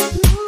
Ooh.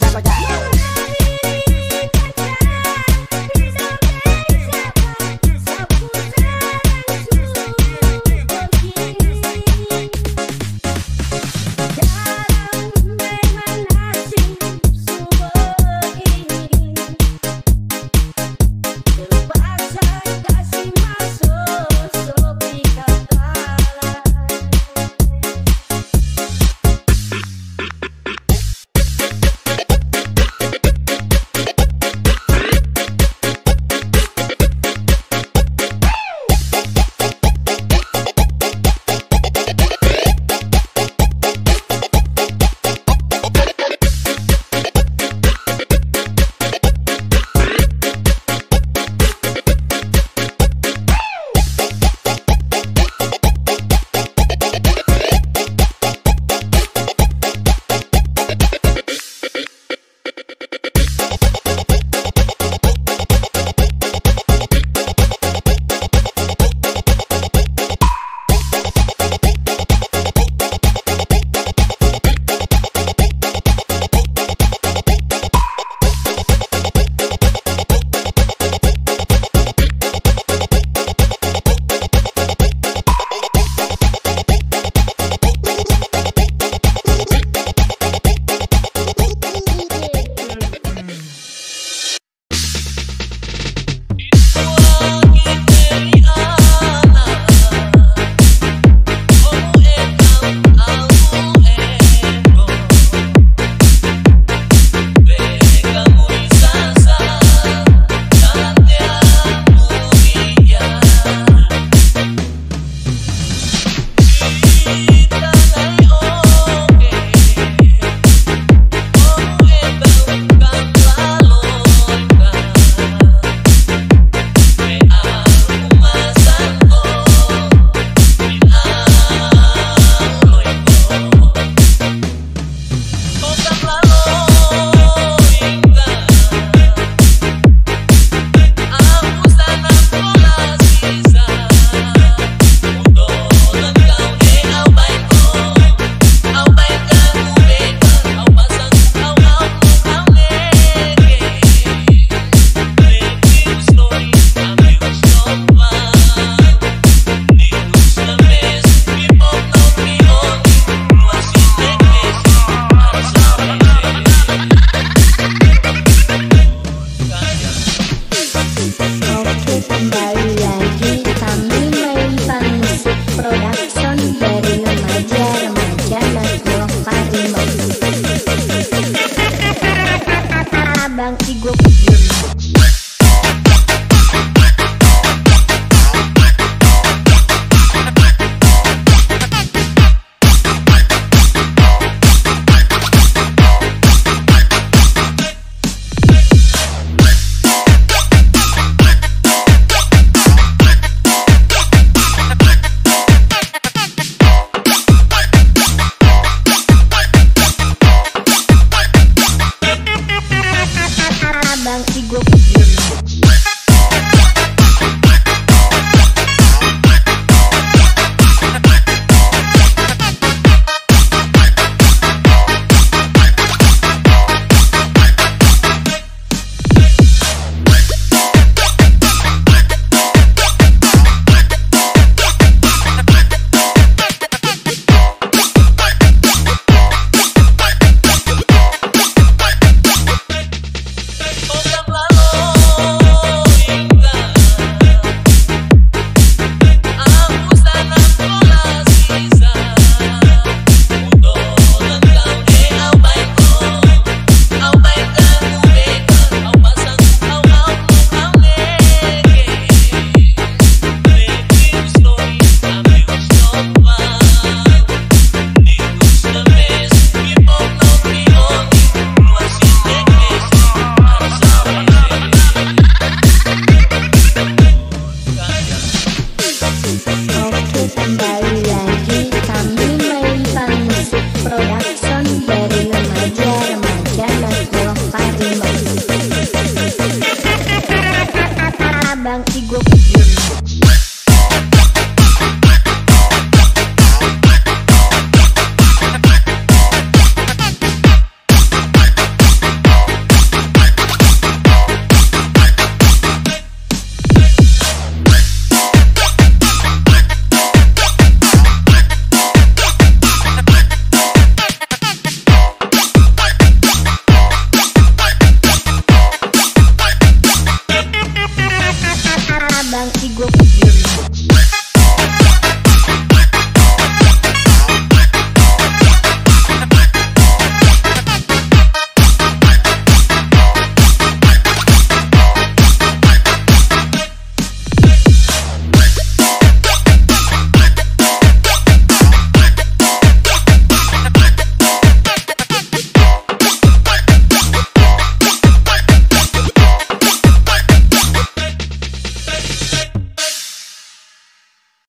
yeah, yeah, yeah.